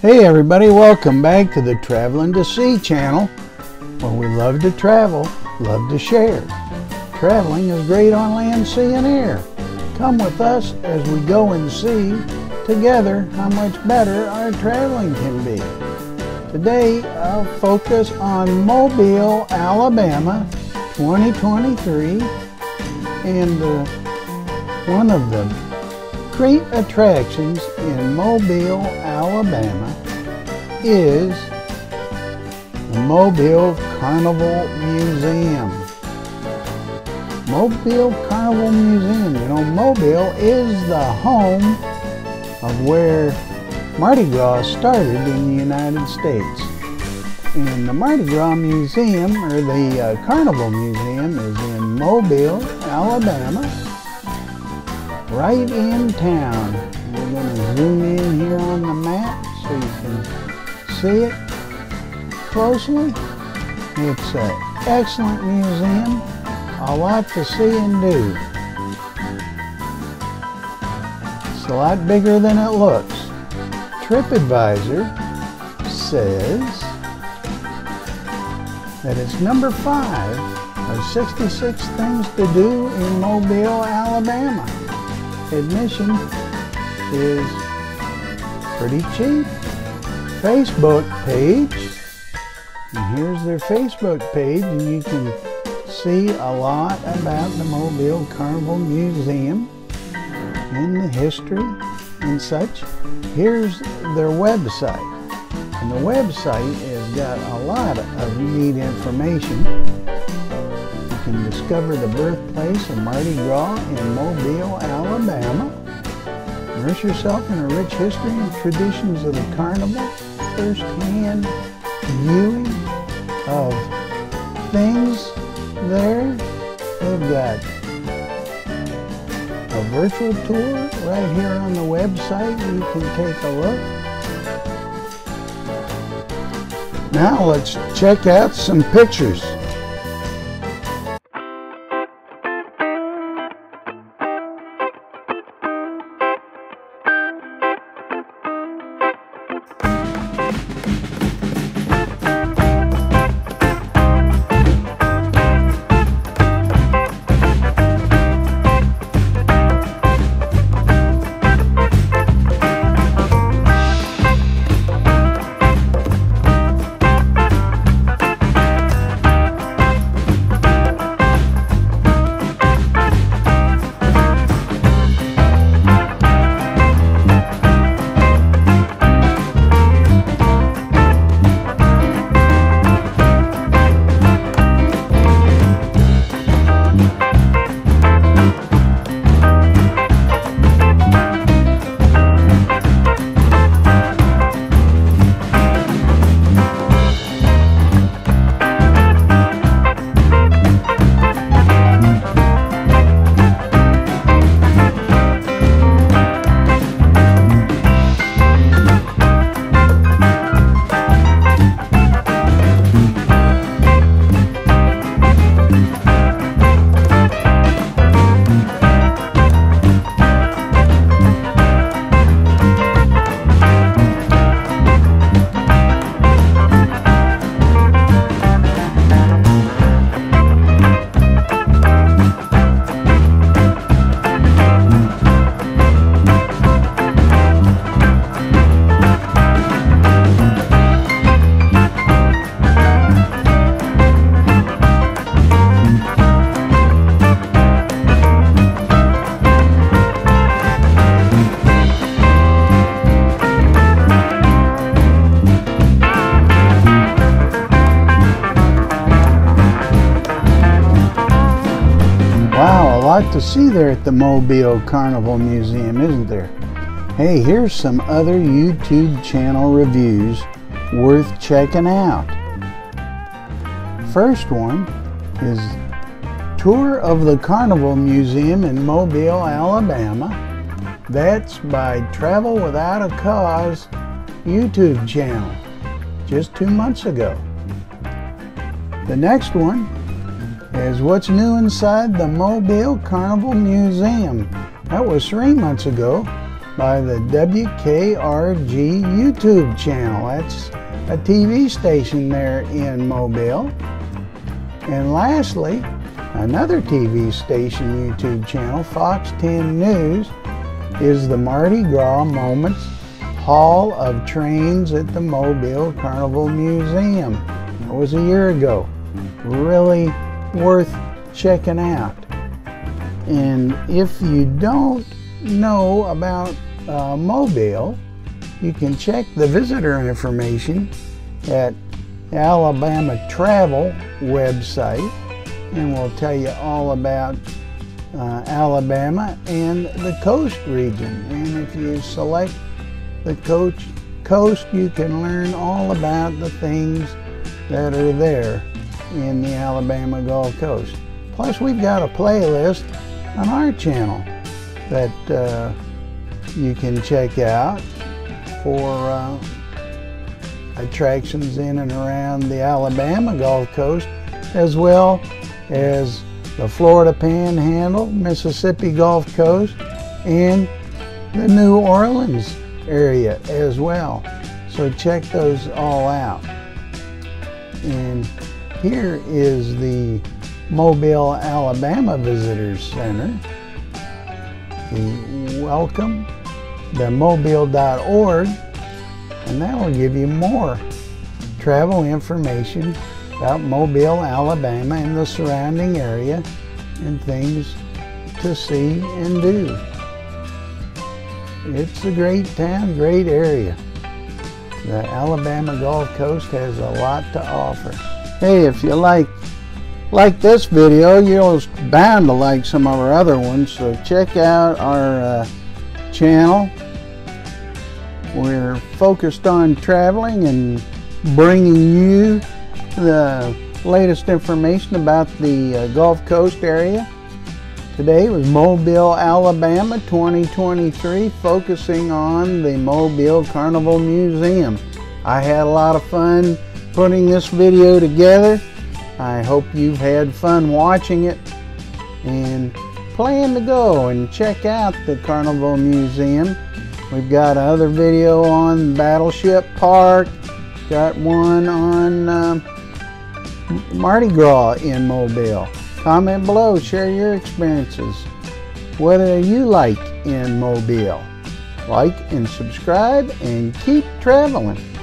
Hey everybody, welcome back to the Traveling to See channel where we love to travel, love to share. Traveling is great on land, sea, and air. Come with us as we go and see together how much better our traveling can be. Today I'll focus on Mobile, Alabama 2023 and uh, one of the great attractions in Mobile, Alabama is the Mobile Carnival Museum. Mobile Carnival Museum. You know, Mobile is the home of where Mardi Gras started in the United States. And the Mardi Gras Museum, or the uh, Carnival Museum, is in Mobile, Alabama, right in town. We're going to zoom in here on the map so you can see it closely. It's an excellent museum, a lot to see and do. It's a lot bigger than it looks. TripAdvisor says that it's number five of 66 things to do in Mobile, Alabama. Admission is pretty cheap. Facebook page. And here's their Facebook page, and you can see a lot about the Mobile Carnival Museum and the history and such. Here's their website. And the website has got a lot of neat information. Can discover the birthplace of Mardi Gras in Mobile, Alabama. Immerse yourself in the rich history and traditions of the carnival. First-hand viewing of things there. They've got a virtual tour right here on the website. You can take a look. Now let's check out some pictures. Lot to see there at the Mobile Carnival Museum, isn't there? Hey, here's some other YouTube channel reviews worth checking out. First one is Tour of the Carnival Museum in Mobile, Alabama. That's by Travel Without a Cause YouTube channel, just two months ago. The next one is what's new inside the Mobile Carnival Museum. That was three months ago. by the WKRG YouTube channel. That's a TV station there in Mobile. And lastly, another TV station YouTube channel, Fox 10 News, is the Mardi Gras Moments Hall of Trains at the Mobile Carnival Museum. It was a year ago. Really worth checking out. And if you don't know about uh, Mobile, you can check the visitor information at Alabama Travel website and we'll tell you all about uh, Alabama and the coast region. And if you select the coach, coast, you can learn all about the things that are there in the Alabama Gulf Coast. Plus, we've got a playlist on our channel that uh, you can check out for uh, attractions in and around the Alabama Gulf Coast, as well as the Florida Panhandle, Mississippi Gulf Coast, and the New Orleans area as well. So check those all out. And here is the Mobile, Alabama Visitors Center. The welcome, the mobile.org, and that will give you more travel information about Mobile, Alabama and the surrounding area and things to see and do. It's a great town, great area. The Alabama Gulf Coast has a lot to offer. Hey, if you like like this video, you're bound to like some of our other ones. So check out our uh, channel. We're focused on traveling and bringing you the latest information about the uh, Gulf Coast area. Today was Mobile, Alabama 2023, focusing on the Mobile Carnival Museum. I had a lot of fun putting this video together. I hope you've had fun watching it and plan to go and check out the Carnival Museum. We've got another video on Battleship Park, got one on uh, Mardi Gras in Mobile. Comment below, share your experiences. What do you like in Mobile? Like and subscribe and keep traveling.